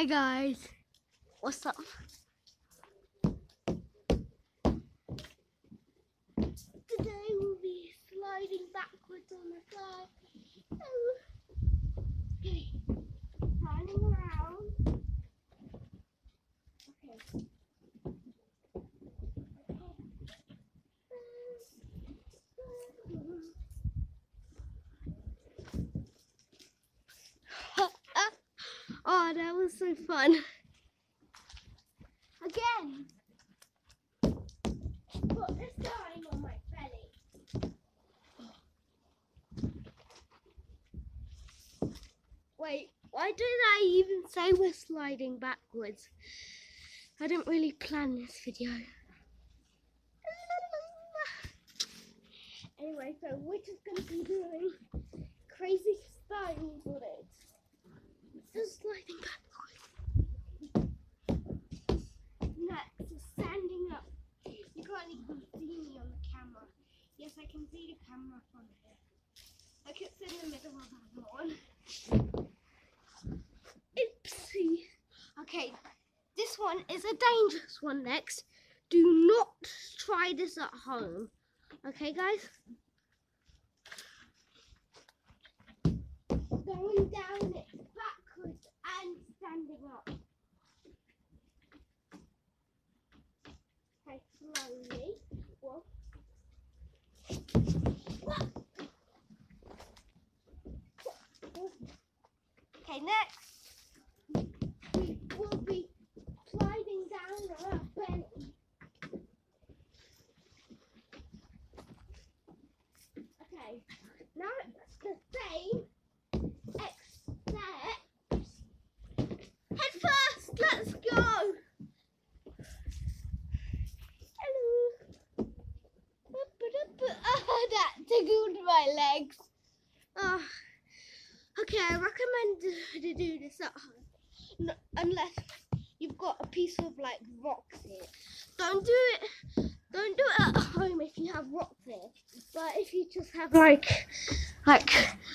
Hi guys. What's up? Today we'll be sliding backwards on the. Oh. Around. Okay. oh, that was so fun. Again. Put this time on my belly. Wait, why did I even say we're sliding backwards? I didn't really plan this video. Anyway, so we're just going to be doing crazy styles on it. Just sliding backwards. Next is standing up. You can't even see me on the camera. Yes, I can see the camera from here. Like it's in the middle of everyone. Oopsie. Okay, this one is a dangerous one next. Do not try this at home. Okay, guys? Going down it and standing up. Okay, slowly. Whoa. Okay, next we will be sliding down our belly. Okay, now it's the same, my legs. Oh. Okay, I recommend to do this at home, N- unless you've got a piece of like rocks here. Don't do it. Don't do it at home if you have rocks here. But if you just have like like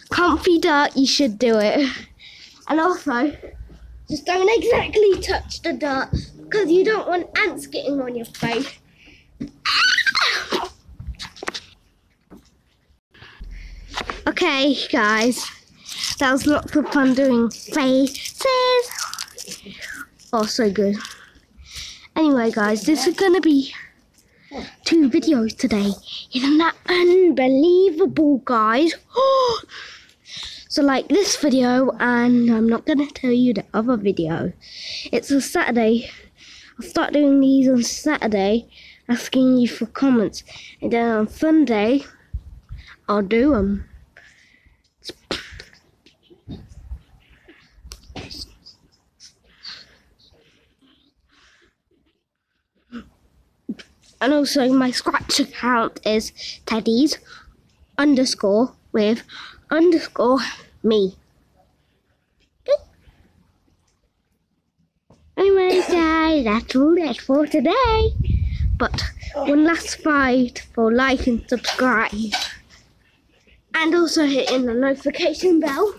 comfy dirt, you should do it. And also, just don't exactly touch the dirt because you don't want ants getting on your face. Okay, guys, that was lots of fun doing faces. Oh, so good. Anyway, guys, this is gonna be two videos today. Isn't that unbelievable, guys? so, like this video, and I'm not gonna tell you the other video. It's a Saturday. I'll start doing these on Saturday, asking you for comments, and then on Sunday, I'll do them. And also my scratch account is Teddies underscore with underscore me. Okay. Anyway, guys, that's all that's for today. But one last fight for like and subscribe. And also hitting the notification bell.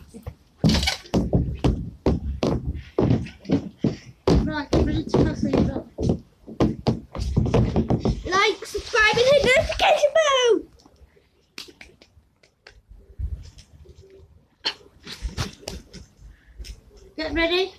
Getting ready?